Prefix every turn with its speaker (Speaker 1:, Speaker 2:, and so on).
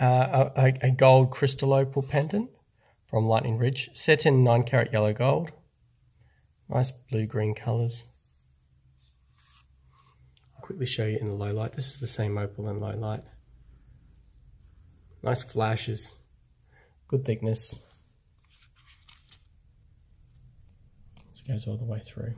Speaker 1: uh, a, a gold crystal opal pendant from Lightning Ridge, set in 9 carat yellow gold. Nice blue-green colours. I'll quickly show you in the low light. This is the same opal in low light. Nice flashes, good thickness. This goes all the way through.